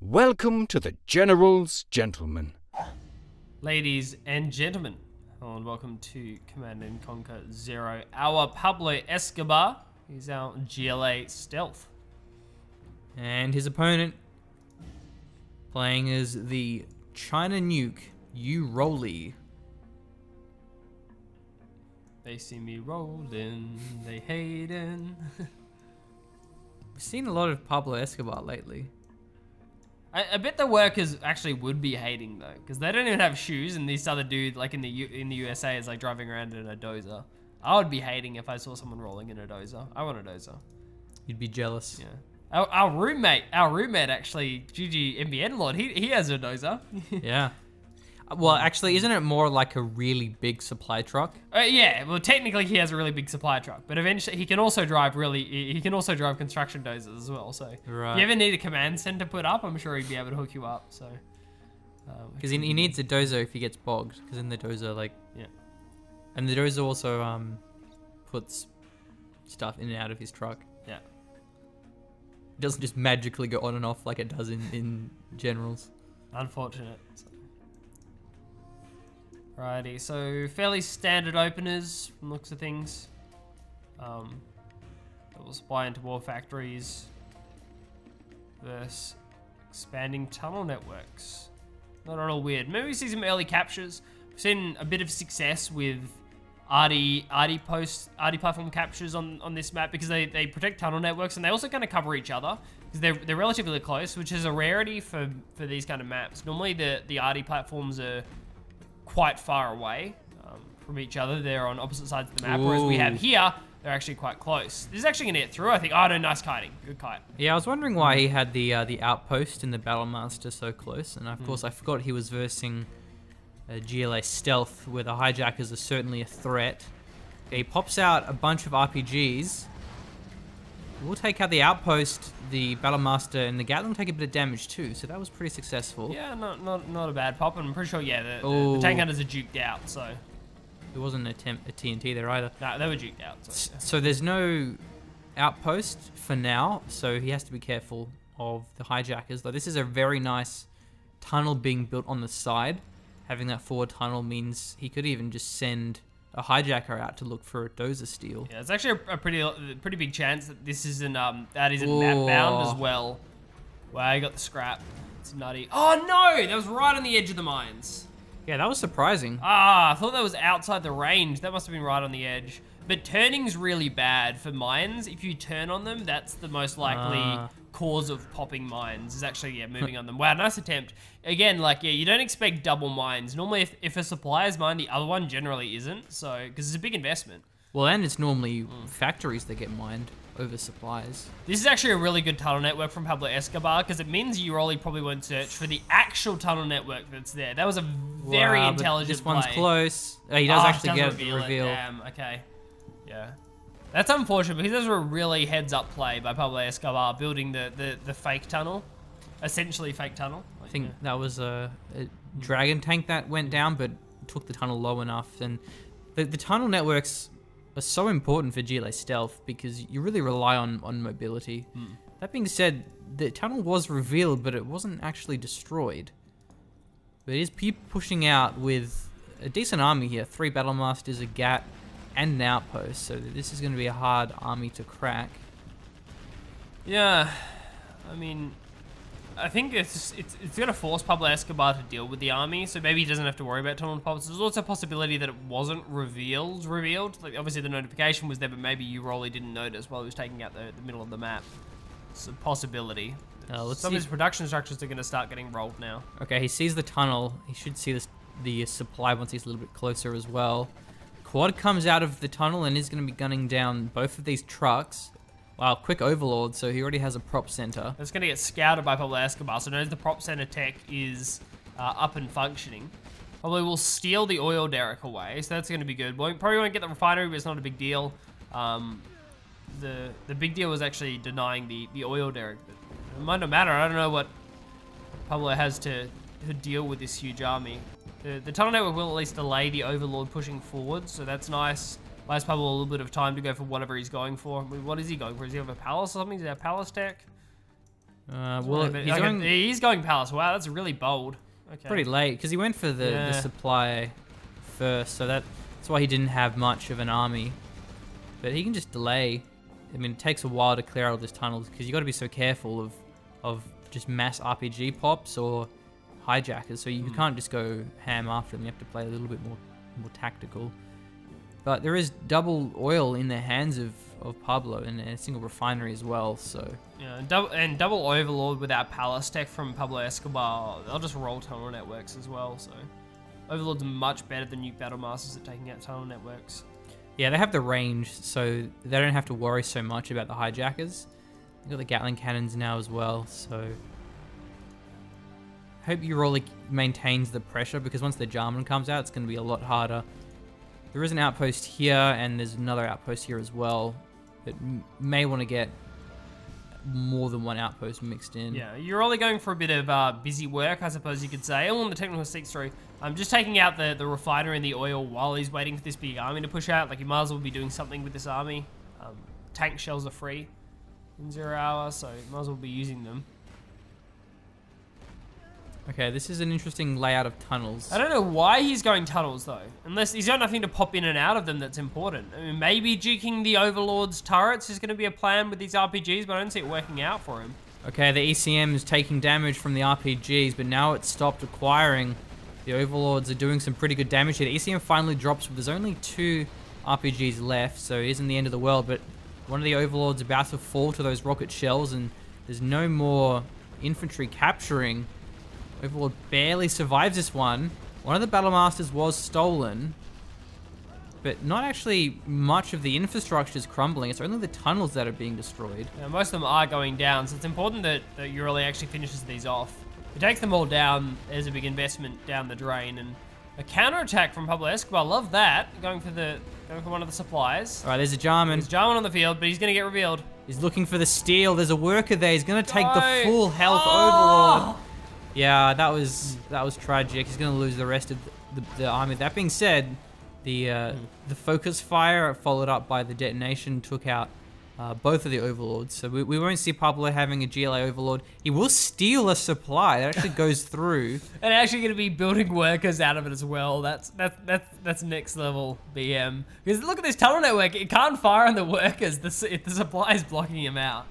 Welcome to the General's Gentlemen. Ladies and gentlemen, hello and welcome to Command and Conquer Zero. Our Pablo Escobar is our GLA stealth. And his opponent playing as the China Nuke, Uroli. They see me rolling, they hating. We've seen a lot of Pablo Escobar lately. I, I bet the workers actually would be hating though, because they don't even have shoes, and this other dude, like in the U- in the USA, is like driving around in a dozer. I would be hating if I saw someone rolling in a dozer. I want a dozer. You'd be jealous. Yeah. Our, our roommate, our roommate actually, GG MBN Lord, he, he has a dozer. Yeah. Well, actually, isn't it more like a really big supply truck? Uh, yeah, well, technically he has a really big supply truck, but eventually he can also drive really. He can also drive construction dozers as well. So if you ever need a command center put up, I'm sure he'd be able to hook you up. So um, Because he, he needs a dozer if he gets bogged. Because then the dozer, like, yeah, and the dozer also um puts stuff in and out of his truck. yeah. It doesn't just magically go on and off like it does in in generals. Unfortunate. Righty, so fairly standard openers from looks of things. Um, that will supply into war factories versus expanding tunnel networks. Not at all weird. Maybe we see some early captures. We've seen a bit of success with arty arty post arty platform captures on, on this map because they, they protect tunnel networks and they also kind of cover each other because they're they're relatively close, which is a rarity for for these kind of maps. Normally the the arty platforms are quite far away um, from each other. They're on opposite sides of the map, whereas we have here they're actually quite close. This is actually gonna get through, I think. Oh no, nice kiting, good kite. Yeah, I was wondering why he had the uh, the outpost in the Battle Master so close, and of course I forgot he was versing uh, GLA Stealth, where the hijackers are certainly a threat. He pops out a bunch of RPGs. We'll take out the outpost, the Battle Master, and the Gatling take a bit of damage too, so that was pretty successful. Yeah, not not not a bad pop, and I'm pretty sure yeah the, the, the tank hunters are juked out, so There wasn't a, temp- a TNT there either. no, they were juked out. So, yeah. So there's no outpost for now, so he has to be careful of the hijackers. Though this is a very nice tunnel being built on the side. Having that forward tunnel means he could even just send a hijacker out to look for a dozer steal. Yeah, it's actually a, a pretty a pretty big chance that this isn't um that isn't map bound as Ooh. well. Wow, you got the scrap. It's nutty. Oh no, that was right on the edge of the mines. Yeah, that was surprising. Ah, I thought that was outside the range. That must have been right on the edge. But turning's really bad for mines. If you turn on them, that's the most likely Ah. Cause of popping mines. Is actually yeah moving on them. Wow, nice attempt. Again, like yeah, you don't expect double mines. Normally, if, if a supplier's mine, the other one generally isn't. So because it's a big investment. Well, and it's normally factories that get mined over supplies. This is actually a really good tunnel network from Pablo Escobar because it means Uroli probably won't search for the actual tunnel network that's there. That was a very Wow, intelligent This one's close. Uh, he does Oh, actually get reveal reveal. Damn, okay. Yeah. That's unfortunate because those were a really heads up play by Pablo Escobar building the, the, the fake tunnel. Essentially fake tunnel. I think that was a, a mm. dragon tank that went down, but took the tunnel low enough. And the, the tunnel networks are so important for GLA stealth because you really rely on, on mobility. Mm. That being said, the tunnel was revealed, but it wasn't actually destroyed. But it is pushing out with a decent army here three battle masters, a GAT, and an outpost. So this is going to be a hard army to crack. Yeah, I mean, I think it's it's it's gonna force Pablo Escobar to deal with the army, so maybe he doesn't have to worry about tunnel pops. There's also a possibility that it wasn't revealed. Revealed, like obviously the notification was there, but maybe Uroli didn't notice while he was taking out the, the middle of the map. It's a possibility. Uh, let's Some see of his production structures are gonna start getting rolled now. Okay, he sees the tunnel. He should see this, the supply once he's a little bit closer as well. Quad comes out of the tunnel and is going to be gunning down both of these trucks. Wow, quick overlord, so he already has a prop center. It's gonna get scouted by Pablo Escobar, so knows the prop center tech is uh, up and functioning. Probably will steal the oil derrick away, so that's gonna be good. Probably won't get the refinery, but it's not a big deal. Um, the the big deal was actually denying the, the oil derrick, but it might not matter. I don't know what Pablo has to, to deal with this huge army. The, the tunnel network will at least delay the overlord pushing forward, so that's nice. Buys Pablo a little bit of time to go for whatever he's going for. What is he going for? Is he have a palace or something? He have palace tech? Uh, well, he's okay, going he's going palace. Wow, that's really bold. Okay. pretty late because he went for the, Yeah. the supply first, so that, that's why he didn't have much of an army. But he can just delay. I mean, it takes a while to clear out all these tunnels because you got to be so careful of of just mass RPG pops or hijackers. So you Hmm. can't just go ham after them. You have to play a little bit more more tactical. But there is double oil in the hands of, of Pablo and a single refinery as well. So Yeah, and double, and double overlord without palace tech from Pablo Escobar. They'll just roll tunnel networks as well. So overlord's much better than nuke battle masters at taking out tunnel networks. Yeah, they have the range, so they don't have to worry so much about the hijackers. They've got the Gatling cannons now as well, so. Hope Urolic maintains the pressure because once the Jarmen comes out, it's going to be a lot harder. There is an outpost here, and there's another outpost here as well, but may want to get more than one outpost mixed in. Yeah, you're only going for a bit of uh, busy work, I suppose you could say. All in the technical six through. I'm just taking out the, the refinery and the oil while he's waiting for this big army to push out. Like, you might as well be doing something with this army. Um, tank shells are free in zero hour, so you might as well be using them. Okay, this is an interesting layout of tunnels. I don't know why he's going tunnels though, unless he's got nothing to pop in and out of them that's important. I mean, maybe juking the Overlord's turrets is going to be a plan with these RPGs, but I don't see it working out for him. Okay, the ECM is taking damage from the RPGs, but now it's stopped acquiring. The Overlords are doing some pretty good damage here. The ECM finally drops, but there's only two RPGs left, so it isn't the end of the world. But one of the Overlords about to fall to those rocket shells, and there's no more infantry capturing. Overlord barely survives this one. One of the Battle Masters was stolen, but not actually much of the infrastructure is crumbling. It's only the tunnels that are being destroyed. Now, most of them are going down, so it's important that, that Uroli actually finishes these off. If he takes them all down, there's a big investment down the drain, and a counterattack from Pablo Escobar. Love that. Going for the going for one of the supplies. All right, there's a Jarmen. There's Jarmen on the field, but he's going to get revealed. He's looking for the steel. There's a worker there. He's gonna take Go. the full health Oh! overlord. Yeah, that was that was tragic. He's gonna lose the rest of the, the, the army. That being said, the uh, the focus fire followed up by the detonation took out uh, both of the overlords. So we, we won't see Pablo having a GLA overlord. He will steal a supply that actually goes through. And actually going to be building workers out of it as well. That's that's that's that's next level BM. Because look at this tunnel network. It can't fire on the workers. The if the supply is blocking him out.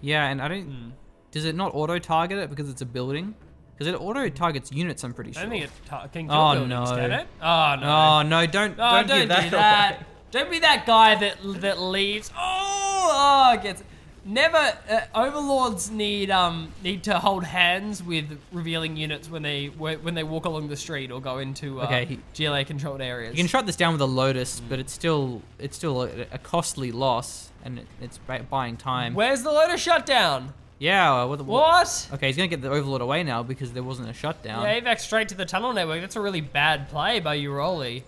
Yeah, and I don't. Hmm. Does it not auto target it because it's a building? Because it auto targets units. I'm pretty I sure. don't think it can kill Oh, buildings, no. can it? Oh no. Oh no! Don't Oh, don't, don't, give that do that. away. Don't be that guy that that leaves. Oh, oh gets. Never. Uh, overlords need um need to hold hands with revealing units when they when they walk along the street or go into uh, Okay, he- GLA controlled areas. You can shut this down with a Lotus, Hmm. but it's still it's still a, a costly loss, and it, it's buying time. Where's the Lotus shutdown? Yeah. Uh, what? the- What? Okay, he's gonna get the Overlord away now because there wasn't a shutdown. Yeah, evac straight to the tunnel network. That's a really bad play by Uroli.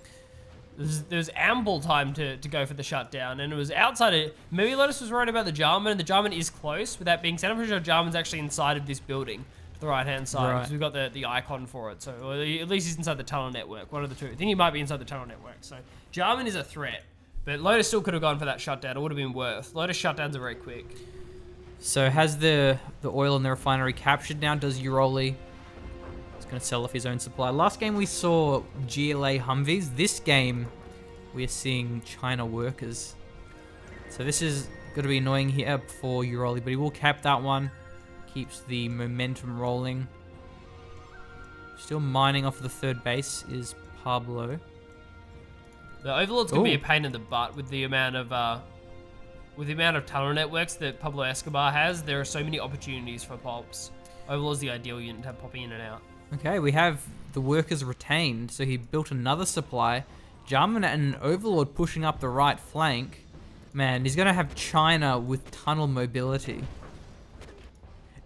There's, there's ample time to, to go for the shutdown, and it was outside it. Maybe Lotus was worried about the Jarmen, and the Jarmen is close. With that being said, I'm pretty sure Jarmen's actually inside of this building to the right hand side. Right. Because we've got the, the icon for it. So or at least he's inside the tunnel network. One of the two. I think he might be inside the tunnel network. So Jarmen is a threat. But Lotus still could have gone for that shutdown. It would have been worth. Lotus shutdowns are very quick. So has the the oil in the refinery captured now? Does Uroli? He's gonna sell off his own supply. Last game we saw GLA Humvees. This game we are seeing China workers. So this is gonna be annoying here for Uroli, but he will cap that one. Keeps the momentum rolling. Still mining off the third base is Pablo. The Overlord's gonna be a pain in the butt with the amount of uh, with the amount of tunnel networks that Pablo Escobar has. There are so many opportunities for pops. Overlord's the ideal unit to have popping in and out. Okay, we have the workers retained, so he built another supply. Jarmen and Overlord pushing up the right flank. Man, he's gonna have China with tunnel mobility.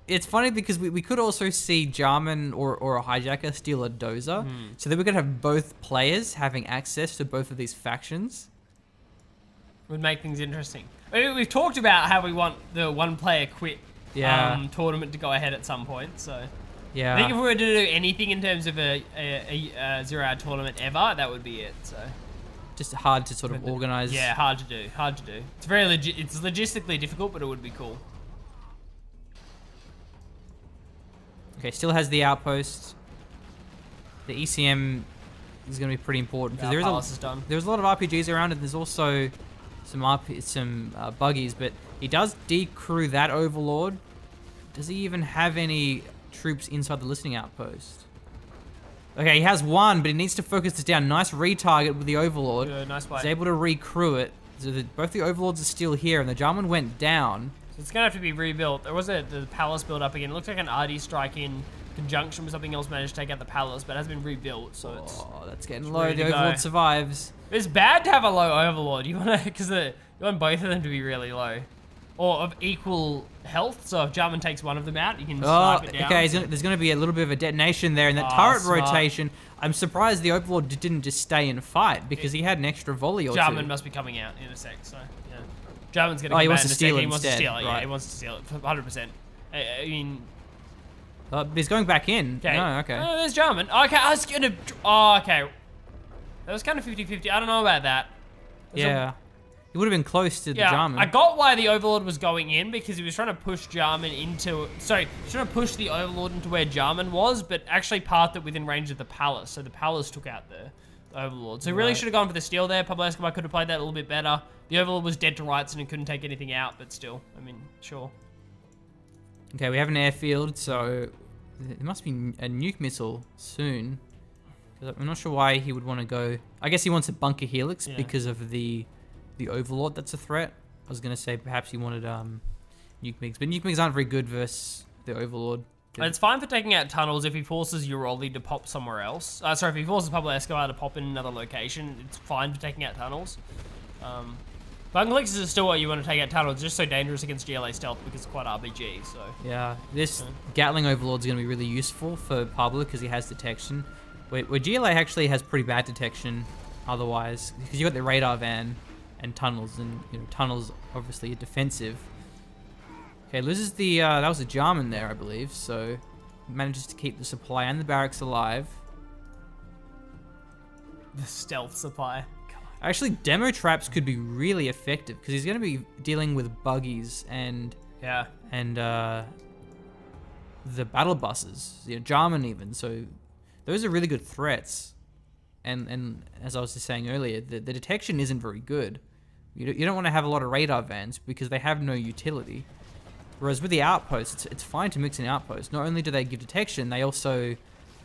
It's funny because we, we could also see Jarmen or, or a hijacker steal a dozer. Hmm. So then we could have both players having access to both of these factions. Would make things interesting. I mean, we've talked about how we want the one player quit Yeah. um, tournament to go ahead at some point. So Yeah. I think if we were to do anything in terms of a, a, a, a zero hour tournament ever, that would be it. So just hard to sort of organize. yeah, hard to do. Hard to do. It's very legi- It's logistically difficult, but it would be cool. Okay, still has the outpost. The ECM is going to be pretty important because Yeah, there is a is done. there's a lot of RPGs around, and there's also some RP, some uh, buggies. But he does decrew that Overlord. Does he even have any troops inside the listening outpost? Okay, he has one, but he needs to focus this down. Nice retarget with the Overlord. Good, nice play. He's able to recrew it. So the, both the Overlords are still here, and the Jarmen went down. So it's gonna have to be rebuilt. There was a the palace build up again. It looks like an arty strike in conjunction with something else managed to take out the palace, but it has been rebuilt. So it's Oh, that's getting it's low. The to go. Overlord survives. it's bad to have a low overlord. You wanna because you want both of them to be really low, or of equal health. So if Jarmen takes one of them out, you can Oh, snipe it down. okay. gonna- there's going to be a little bit of a detonation there, in that Ah, turret smart. rotation. I'm surprised the Overlord didn't just stay and fight because he had an extra volley or Jarmen two. must be coming out in a sec. So yeah, Jarmen's gonna. Oh, come he wants out to in a steal sec. it He wants to steal it. Yeah, he wants to steal it. 100. percent I, I mean, Uh, he's going back in. okay. No, okay. Oh, there's Jarmen. Okay, I was gonna. Oh, okay. That was kind of 50-50. I don't know about that. There's a- yeah. He would have been close to the Jarmen. I got why the Overlord was going in because he was trying to push Jarmen into. Sorry, trying to push the Overlord into where Jarmen was, but actually parked it within range of the Palace. So the Palace took out the Overlord. So he really should have gone for the steal there. Pablo Escobar could have played that a little bit better. The Overlord was dead to rights and he couldn't take anything out, but still, I mean, sure. Okay, we have an airfield, so there must be a nuke missile soon. I'm not sure why he would want to go. I guess he wants a bunker helix Yeah. because of the the Overlord. That's a threat. I was gonna say perhaps he wanted um nuke migs, but nuke migs aren't very good versus the Overlord. And it's fine for taking out tunnels if he forces Uroli to pop somewhere else. Uh, sorry, if he forces Pablo Escobar to pop in another location, it's fine for taking out tunnels. Um, Bunglix is still what you want to take out tunnels. It's just so dangerous against GLA stealth because it's quite RPG. So Yeah, this Okay. Gatling Overlord's going to be really useful for Pablo because he has detection. Where, where GLA actually has pretty bad detection otherwise, because you got the radar van and tunnels, and you know tunnels obviously are defensive. Okay, loses the uh, that was a Jarmen there, I believe. So manages to keep the supply and the barracks alive. the stealth supply. Actually, demo traps could be really effective because he's going to be dealing with buggies and Yeah. and uh, the battle buses, you know, Jarmen even. So those are really good threats. And and as I was just saying earlier, the, the detection isn't very good. You don't, you don't want to have a lot of radar vans because they have no utility. Whereas with the outposts, it's, it's fine to mix an outpost. Not only do they give detection, they also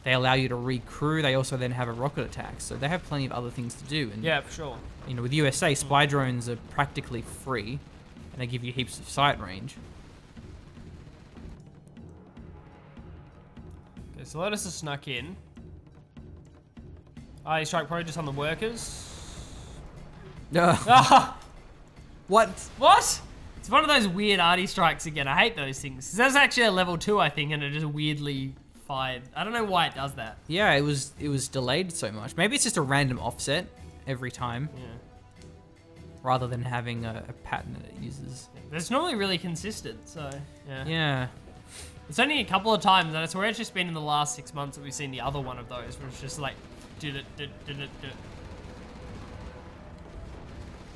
they allow you to recrew. They also then have a rocket attack, so they have plenty of other things to do. And Yeah, for sure. you know, with USA, spy drones are practically free, and they give you heaps of sight range. Okay, so Lotus has snuck in. Ah, he strike probably just on the workers. Ah, what? what? It's one of those weird arty strikes again. I hate those things. That's actually a level two, I think, and it just weirdly I don't know why it does that. Yeah, it was it was delayed so much. Maybe it's just a random offset every time, Yeah. rather than having a, a pattern that it uses. It's normally really consistent, so yeah. Yeah. It's only a couple of times, and it's where it's just been in the last six months that we've seen the other one of those, where it's just like, did it, did, did it, did it.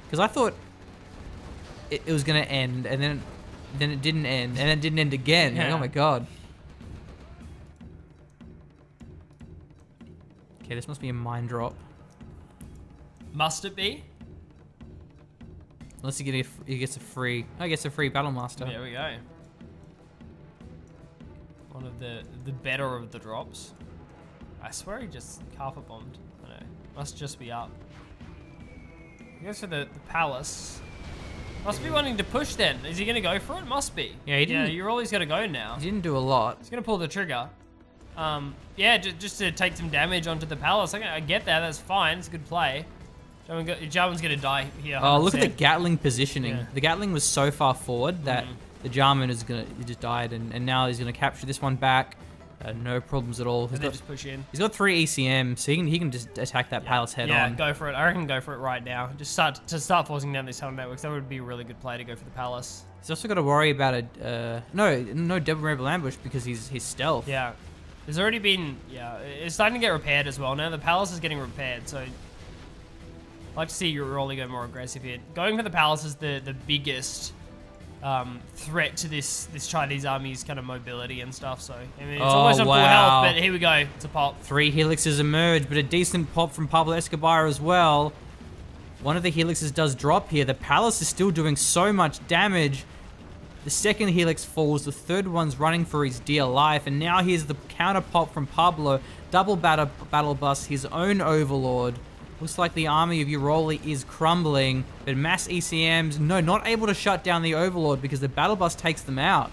Because I thought it, it was gonna end, and then then it didn't end, and then it didn't end again. Like, oh my god. Okay, this must be a mine drop. Must it be? Unless he, get a, he gets a free, I guess a free battle master. There we go. One of the the better of the drops. I swear he just carpet bombed. I know. Must just be up. I guess for the, the palace. Must be wanting to push then. Is he gonna go for it? Must be. Yeah, he didn't- you're always gonna go now. He didn't do a lot. He's gonna pull the trigger. Um, yeah, ju- just to take some damage onto the palace. I, I get that. That's fine. It's a good play. Go- Jarmen's gonna die here. Oh, look at the Gatling positioning. Yeah. The Gatling was so far forward that Mhm. the Jarmen is gonna just died, and, and now he's gonna capture this one back. Uh, no problems at all. He's got, just push in. he's got three ECM, so he can he can just attack that palace head yeah, on. go for it. I reckon go for it right now. Just start to start forcing down these tunnel networks. That would be a really good play to go for the palace. He's also got to worry about a uh, no no double rebel ambush because he's he's stealth. Yeah, there's already been yeah. It's starting to get repaired as well now. The palace is getting repaired, so I'd like to see you really go more aggressive here. Going for the palace is the the biggest um, threat to this this Chinese army's kind of mobility and stuff. So I mean, it's Oh, almost on full health, but here we go. It's a pop. Three helixes emerge, but a decent pop from Pablo Escobar as well. One of the helixes does drop here. The palace is still doing so much damage. The second helix falls, the third one's running for his dear life, and now here's the counter pop from Pablo. Double battle, battle bus, his own overlord. Looks like the army of Uroli is crumbling, but mass ECMs, no, not able to shut down the overlord because the battle bus takes them out.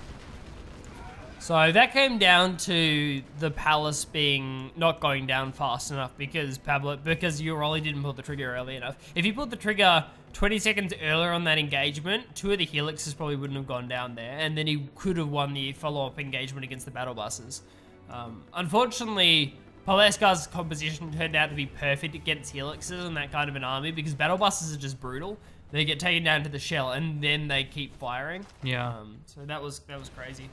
So that came down to the palace being not going down fast enough because Pablo because Uroli didn't pull the trigger early enough. If he pulled the trigger 20 seconds earlier on that engagement, two of the helixes probably wouldn't have gone down there, and then he could have won the follow-up engagement against the battle buses. Um, unfortunately, Palescar's composition turned out to be perfect against helixes and that kind of an army because battle buses are just brutal. They get taken down to the shell and then they keep firing. Yeah. Um, so that was that was crazy.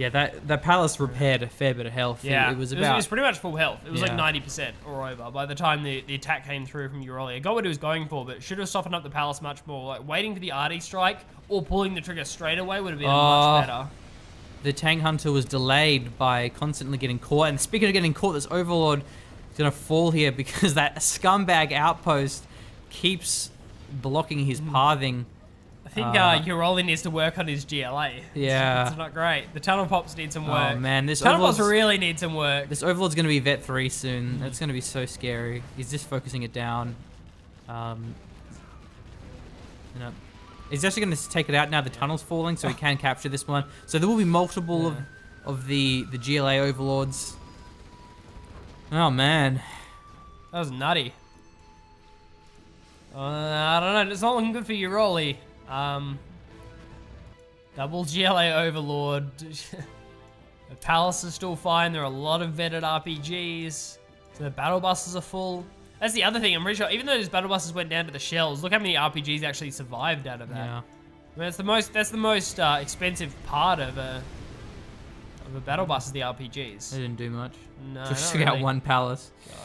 Yeah, that the palace repaired a fair bit of health. It- Yeah, it, was it was, pretty much full health. It was like ninety percent or over by the time the, the attack came through from Uroli. It got what it was going for, but should have softened up the palace much more. Like waiting for the arty strike or pulling the trigger straight away would have been Oh. much better. the tank hunter was delayed by constantly getting caught. And speaking of getting caught, this overlord is gonna fall here because that scumbag outpost keeps blocking his Hmm. pathing. I think Uh, Uroli needs to work on his GLA. Yeah. it's, not great. The tunnel pops need some work. Oh man, this tunnel pops really need some work. this overlord's gonna be vet three soon. That's gonna be so scary. He's just focusing it down. Um, you know, he's actually gonna take it out now. The tunnel's falling, so he can capture this one. So there will be multiple of of the the GLA overlords. Oh man. That was nutty. Uh, I don't know. It's not looking good for Uroli. Um, double GLA Overlord. the palace is still fine. There are a lot of vetted RPGs. So the battle buses are full. That's the other thing. I'm pretty sure, even though those battle buses went down to the shells, look how many RPGs actually survived out of that. Yeah. I mean, that's the most. That's the most uh, expensive part of a of a battle bus is the RPGs. They didn't do much. No, Just took out really. one palace. God.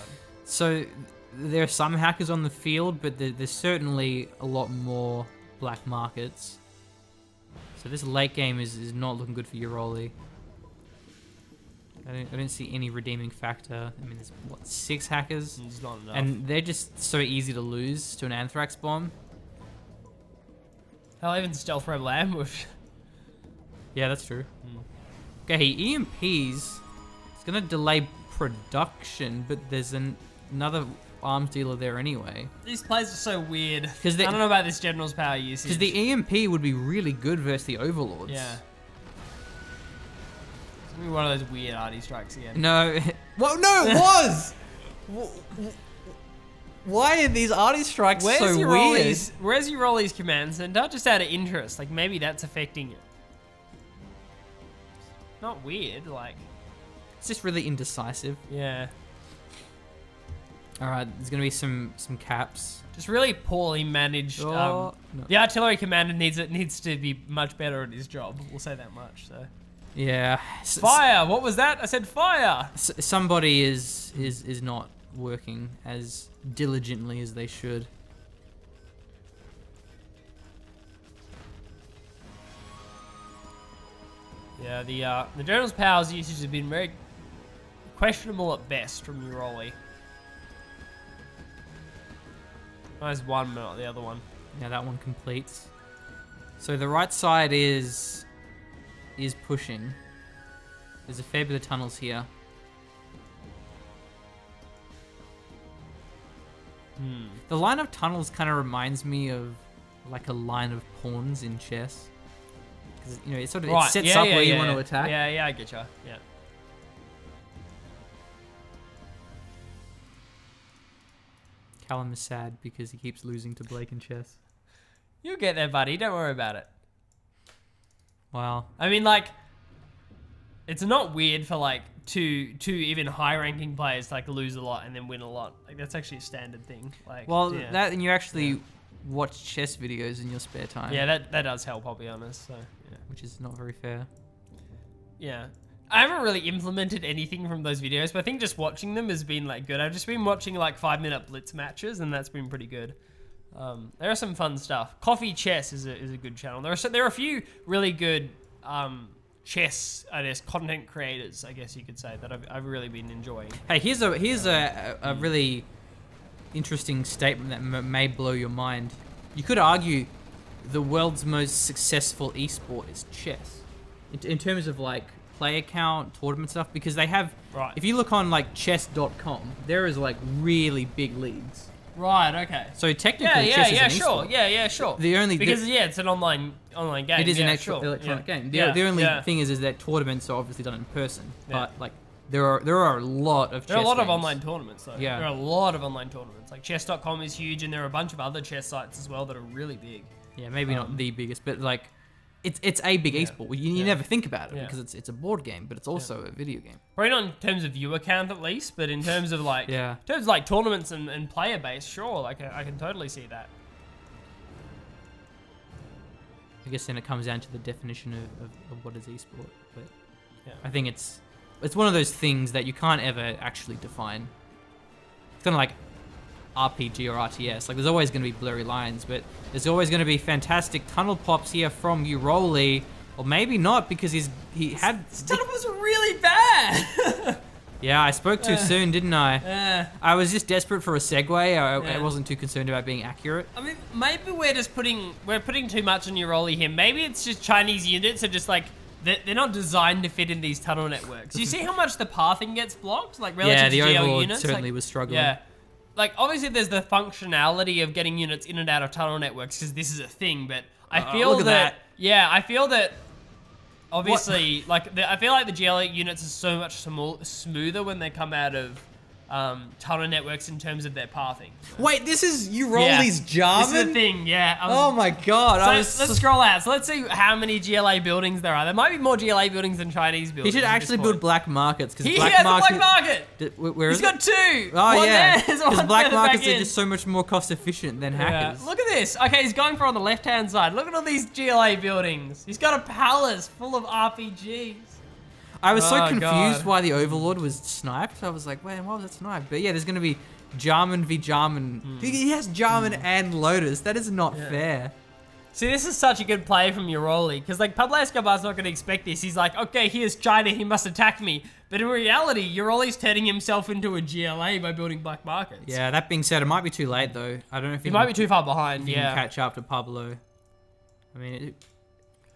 So there are some hackers on the field, but there, there's certainly a lot more black markets. So this late game is, is not looking good for Uroli. I don't, I don't see any redeeming factor. I mean, there's what six hackers, It's not enough. and they're just so easy to lose to an anthrax bomb. Hell, even stealth rebel ambush. Yeah, that's true. Hmm. Okay, he EMPs. It's gonna delay production, but there's an, another arms dealer there anyway. These plays are so weird. Because I don't know about this general's power usage. Because the EMP would be really good versus the overlords. yeah. It's gonna be one of those weird arty strikes again. No. well, no, it was. Why are these arty strikes Where's so weird? Rollies, Where's your Rollies command center? Not just out of interest, like maybe that's affecting it. Not weird, like It's just really indecisive. yeah, All right, there's gonna be some some caps. just really poorly managed. Oh, um, no. The artillery commander needs it needs to be much better at his job. We'll say that much. So Yeah. Fire. What was that? I said fire. s- somebody is is is not working as diligently as they should. Yeah, the uh, the general's powers usage has been very questionable at best from Uroli. Nice one, but not the other one. Yeah, that one completes. So the right side is is pushing. There's a fair bit of tunnels here. Hmm. The line of tunnels kind of reminds me of like a line of pawns in chess. 'Cause, you know, it sort of it sets yeah, up yeah, where you yeah, want to attack. Yeah, yeah, I get you. Yeah. Callum is sad because he keeps losing to Blake in chess. You'll get there, buddy. Don't worry about it. Wow. I mean, like, it's not weird for like two two even high ranking players to like lose a lot and then win a lot. Like that's actually a standard thing. Like, Well, yeah. that and you actually watch chess videos in your spare time. yeah, that that does help. I'll be honest. So yeah. Which is not very fair. Yeah. I haven't really implemented anything from those videos, but I think just watching them has been like good. I've just been watching like five minute blitz matches, and that's been pretty good. Um, there are some fun stuff. Coffee Chess is a, is a good channel. There are so, there are a few really good um, chess, I guess, content creators, I guess you could say, that I've, I've really been enjoying. Hey, here's a here's a, a, really interesting statement that may blow your mind. You could argue the world's most successful esport is chess, in, in terms of like player count, tournament stuff, because they have. Right. If you look on like chess.com, there is like really big leagues. Right. Okay. So technically, Yeah. chess Yeah. is Yeah. Sure. esport. Yeah. Yeah. Sure. The only because yeah, it's an online online game. it is yeah, an actual sure. electronic yeah. game. The, yeah. the only thing is, is that tournaments are obviously done in person, Yeah. but like there are there are a lot of There are a lot of online tournaments, though. Yeah. There are a lot of online tournaments. Like chess.com is huge, and there are a bunch of other chess sites as well that are really big. Yeah, maybe Um, not the biggest, but like it's it's a big esport. You, you Yeah. never think about it Yeah. because it's it's a board game, but it's also a video game. Probably not in terms of viewer count at least, but in terms of like, Yeah. terms of like tournaments and, and player base, sure, like I, I can totally see that. I guess then it comes down to the definition of, of, of what is esport. But Yeah. I think it's it's one of those things that you can't ever actually define. It's kind of like RPG or RTS. Like there's always going to be blurry lines, but there's always going to be fantastic tunnel pops here from Uroli, or maybe not because he's he had. Tunnel was really bad. Yeah, I spoke too Uh. soon, didn't I? yeah. I was just desperate for a segue. I, I wasn't too concerned about being accurate. I mean, maybe we're just putting we're putting too much on Uroli here. Maybe it's just Chinese units are just like they're, not designed to fit in these tunnel networks. You see how much the pathing gets blocked, like relative yeah, the to GL units. certainly like, was struggling. Yeah. Like, obviously, there's the functionality of getting units in and out of tunnel networks because this is a thing, but I Uh, feel that, that. Yeah, I feel that. Obviously, like the, I feel like the GL units are so much smo- smoother when they come out of um, tunnel networks in terms of their pathing. Wait, this is Yeah. Uroli's This is the thing, yeah. Was- Oh my god! so I was let's scroll out. So let's see how many GLA buildings there are. There might be more GLA buildings than Chinese buildings. he should actually build black markets because He black has market. a black market. D- wh- where He's is got it? two. Oh One yeah, because black markets are just so much more cost efficient than Yeah. hackers. Look at this. Okay, he's going for on the left-hand side. Look at all these GLA buildings. He's got a palace full of RPGs. I was so Oh, confused God. why the Overlord was sniped. I was like, wait, why was that sniped? But yeah, there's gonna be Jarmen v Jarmen. He he has Jarmen and Lotus. That is not Hmm. Yeah. fair. See, this is such a good play from Uroli, because like Pablo Escobar's not going to expect this. He's like, okay, here's China, he must attack me. But in reality, Uroli's turning himself into a GLA by building black markets. Yeah. That being said, it might be too late though. I don't know if He he might be too far behind, he yeah. can catch up to Pablo. I mean, it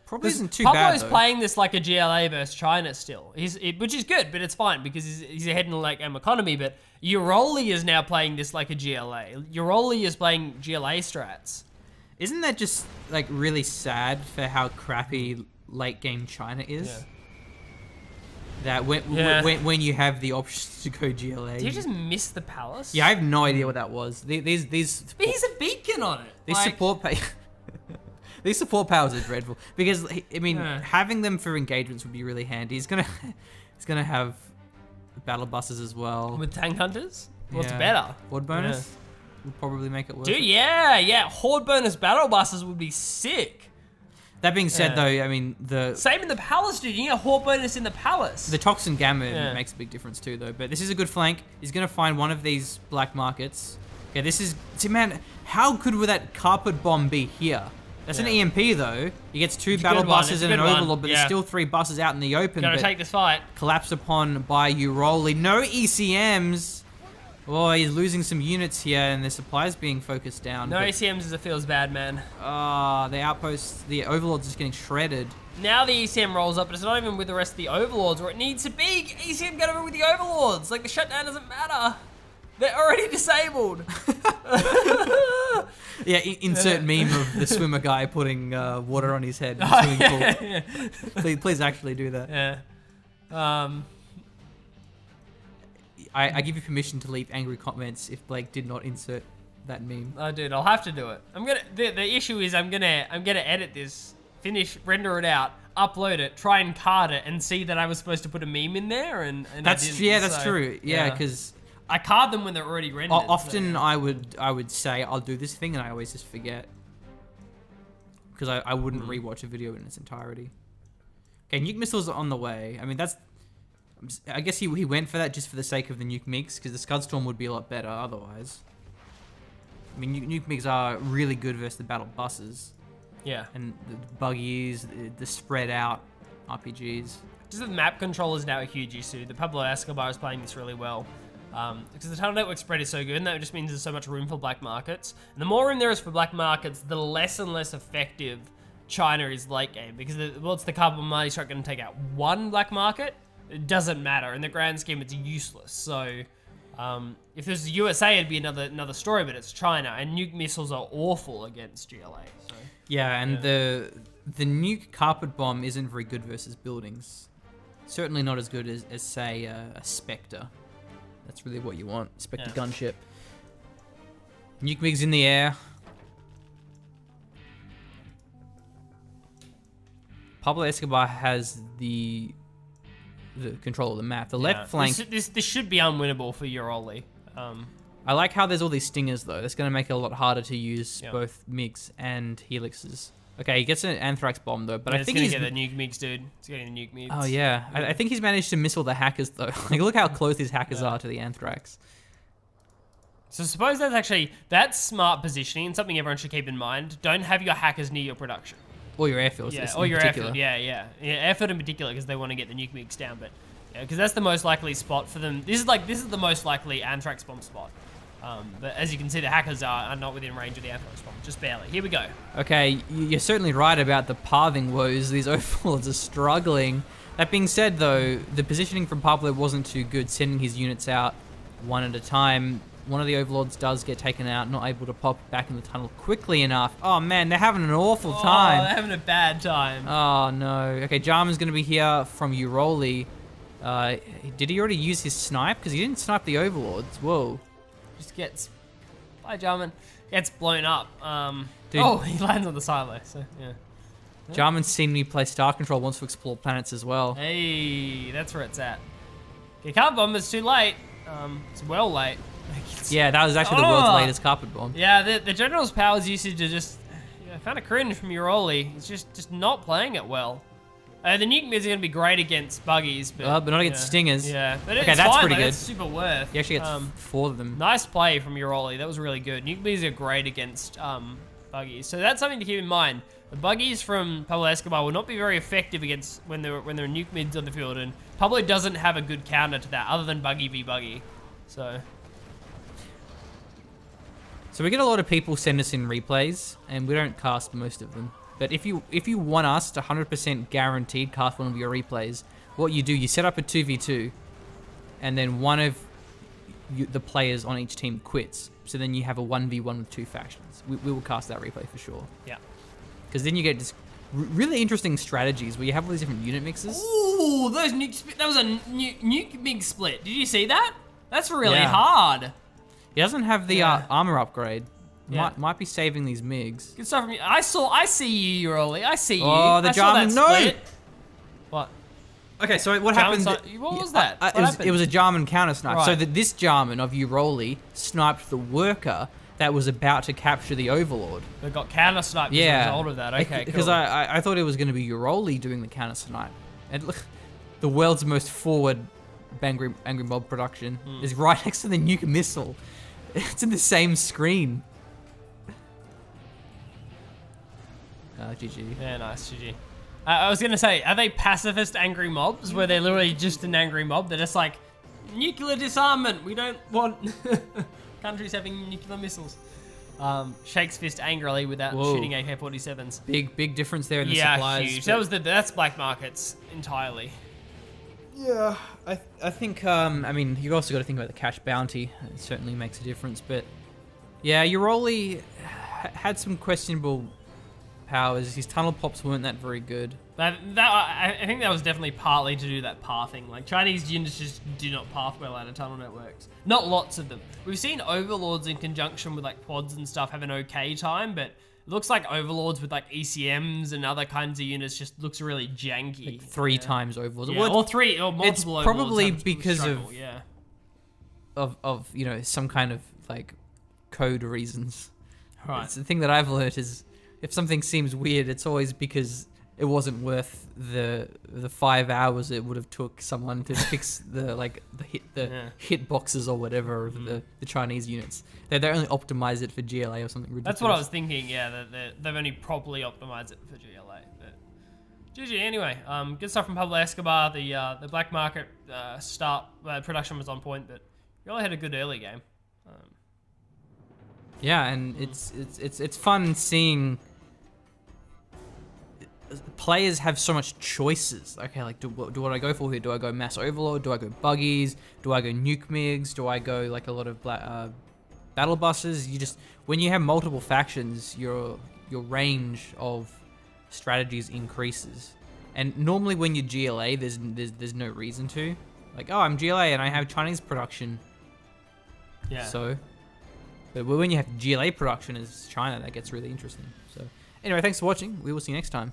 probably isn't too Pablo's bad though. playing this like a GLA versus China still, it, which is good, but it's fine because he's, he's ahead in like um, economy. But Uroli is now playing this like a GLA. Uroli is playing GLA strats. Isn't that just like really sad for how crappy late game China is? Yeah. That when, Yeah. when when you have the options to go GLA. Did you just miss the palace? yeah, I have no idea what that was. The- These these But he's a beacon on it. these Like- support pa- these support powers are dreadful because I mean Yeah. having them for engagements would be really handy. He's gonna he's gonna have battle buses as well. With tank hunters? What's Yeah. better? Horde bonus would probably make it worth Dude, yeah, yeah. Horde bonus battle buses would be sick. That being said, Yeah. though, I mean the Same in the palace, dude. You get a horde bonus in the palace. The toxin gamma Yeah. makes a big difference too, though. But this is a good flank. He's gonna find one of these black markets. Okay, this is see, man. How good would that carpet bomb be here? That's an EMP though. He gets two It's battle buses and an one, overlord, but yeah. there's still three buses out in the open. Gotta take this fight. collapsed upon by Uroli. No ECMs. Oh, he's losing some units here, and the supplies being focused down. No but- ECMs as it feels bad, man. Ah, the outposts, the overlord's just getting shredded. Now the ECM rolls up, but it's not even with the rest of the overlords where it needs to be. ECM got over with the overlords. Like the shutdown doesn't matter. They're already disabled. Yeah, insert meme of the swimmer guy putting uh, water on his head in Oh, swimming yeah, pool. yeah, Please, please actually do that. yeah. Um, I, I give you permission to leave angry comments if Blake did not insert that meme. oh, dude, I'll have to do it. I'm gonna. The, the issue is I'm gonna I'm gonna edit this, finish, render it out, upload it, try and card it, and see that I was supposed to put a meme in there, and, and That's yeah, that's true. Yeah, because I card them when they're already rendered. so, often yeah. I would I would say I'll do this thing and I always just forget because I, I wouldn't Hmm. rewatch a video in its entirety. Okay, nuke missiles are on the way. I mean that's. I guess he, he went for that just for the sake of the nuke mix because the scud storm would be a lot better otherwise. I mean, nu- nuke MiGs are really good versus the battle buses Yeah. and the buggies, the, the spread out RPGs. Just the map control is now a huge issue. The Pablo Escobar is playing this really well. Um, because the tunnel network spread is so good, and that just means there's so much room for black markets. And the more room there is for black markets, the less and less effective China is late game. Because the, well, it's the carbon mighty strike going to take out one black market. It doesn't matter in the grand scheme. It's useless. So um, if there's the USA, it'd be another another story. But it's China, and nuke missiles are awful against GLA. So Yeah, and Yeah. the the nuke carpet bomb isn't very good versus buildings. Certainly not as good as, as say, uh, a Spectre. That's really what you want. Spectre Yeah. gunship. Nuke MiGs in the air. Pablo Escobar has the the control of the map. The left flank. This, this this should be unwinnable for Uroli. Um, I like how there's all these stingers though. That's going to make it a lot harder to use Yeah. both MiGs and Helixes. Okay, he gets an anthrax bomb though, but I it's think gonna he's get the nuke migs, dude. It's getting the nuke migs. Oh yeah, I, I think he's managed to miss all the hackers though. like look how close his hackers Yeah. are to the anthrax. So suppose that's actually that's smart positioning and something everyone should keep in mind. Don't have your hackers near your production. Or your airfields. Yeah, or your particular. effort. Yeah, yeah, yeah. Effort in particular because they want to get the nuke migs down, but yeah, because that's the most likely spot for them. This is like this is the most likely anthrax bomb spot. Um, but as you can see, the hackers are, are not within range of the anthrax bomb, just barely. Here we go. Okay, you're certainly right about the pathing woes. These overlords are struggling. That being said, though, the positioning from Pablo wasn't too good, sending his units out one at a time. One of the overlords does get taken out, not able to pop back in the tunnel quickly enough. Oh man, they're having an awful Oh, time. they're having a bad time. Oh no. Okay, Jarmen's gonna be here from Uroli. Uh, did he already use his snipe? Because he didn't snipe the overlords. Whoa. Just gets by Jarmen gets blown up. Um, Dude. oh, he lands on the silo. So yeah. Jarmen's seen me play Star Control, wants to explore planets as well. Hey, that's where it's at. Okay, carpet bomb is too late. Um, it's well late. Yeah, that was actually the world's Oh! latest carpet bomb. Yeah, the, the general's powers usage are just yeah, kind of cringe from Uroli. It's just just not playing it well. Uh, the nuke MiGs are gonna be great against buggies, but Uh, but not against yeah. stingers. Yeah, but Okay, it's that's fine, pretty like, good. It's super worth. He actually gets um, four of them. Nice play from Uroli. That was really good. Nuke MiGs are great against um, buggies, so that's something to keep in mind. The buggies from Pablo Escobar will not be very effective against when there when there are nuke MiGs on the field, and Pablo doesn't have a good counter to that other than buggy v buggy. So So we get a lot of people send us in replays, and we don't cast most of them. But if you if you want us to 100% guaranteed cast one of your replays, what you do, you set up a 2v2, and then one of you, the players on each team quits. So then you have a 1v1 with two factions. We, we will cast that replay for sure. yeah. Because then you get just really interesting strategies where you have all these different unit mixes. Ooh, those nuke. Sp- that was a nuke, nuke big split. Did you see that? That's really Yeah. hard. He doesn't have the Yeah. uh, armor upgrade. Yeah. Might, might be saving these MiGs. Good stuff from you. I saw. I see you, Uroli. I see you. Oh, the Jarmen- no! split. What? Okay, so what Jarmen happened? what was Yeah, that? What it, was, it was a Jarmen counter snipe. So that this Jarmen of Uroli sniped the worker that was about to capture the Overlord. They got counter sniped as a Yeah, result of that. Okay, Because cool. I, I I thought it was going to be Uroli doing the counter snipe, and look, the world's most forward angry angry mob production Hmm. is right next to the nuke missile. It's in the same screen. Uh, GG. Yeah, nice, GG. Uh, I was gonna say, are they pacifist angry mobs where they're literally just an angry mob? They're just like nuclear disarmament. We don't want countries having nuclear missiles. Um, shakes fist angrily without Whoa. shooting AK-47s. Big big difference there in the Yeah, supplies. huge. but- That was the that's black markets entirely. Yeah, I, th- I think, um, I mean, you've also got to think about the cash bounty. It certainly makes a difference. But yeah, Uroli ha- had some questionable powers. His tunnel pops weren't that very good. That that I, I think that was definitely partly to do that pathing. Like Chinese units just do not path well out of tunnel networks. Not lots of them. We've seen overlords in conjunction with like quads and stuff have an okay time, but it looks like overlords with like ECMs and other kinds of units just looks really janky. Three yeah. times overlords. Yeah, Well, or three or multiple. overlords probably because of- yeah. of, of, you know, some kind of, like, code reasons. Right. It's the thing that I've learned is if something seems weird, it's always because it wasn't worth the the five hours it would have took someone to fix the like the hit the Yeah. hit boxes or whatever of the, the Chinese units. They they only optimized it for GLA or something ridiculous. That's what I was thinking. Yeah, that that they've only properly optimized it for GLA. But GG. Anyway, um, good stuff from Pablo Escobar. The uh, the black market uh, start uh, production was on point, but GLA had a good early game. Um, Yeah, and it's it's it's it's fun seeing players have so much choices. Okay, like do what do what I go for here? Do I go mass overlord? Do I go buggies? Do I go nuke MiGs? Do I go like a lot of uh, battle buses? You just when you have multiple factions, your your range of strategies increases. And normally when you're GLA, there's there's there's no reason to. Like, oh, I'm GLA and I have Chinese production. yeah. So, but when you have GLA production as China, that gets really interesting. So, anyway, thanks for watching. We will see you next time.